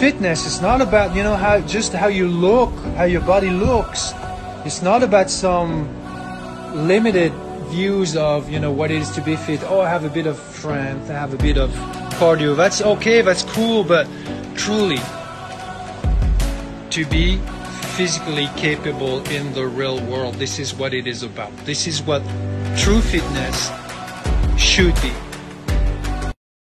fitness is not about you know how just how you look, how your body looks. It's not about some limited views of you know what it is to be fit. Oh, I have a bit of strength, I have a bit of cardio. That's okay, that's cool, but truly to be physically capable in the real world, this is what it is about. This is what true fitness should be.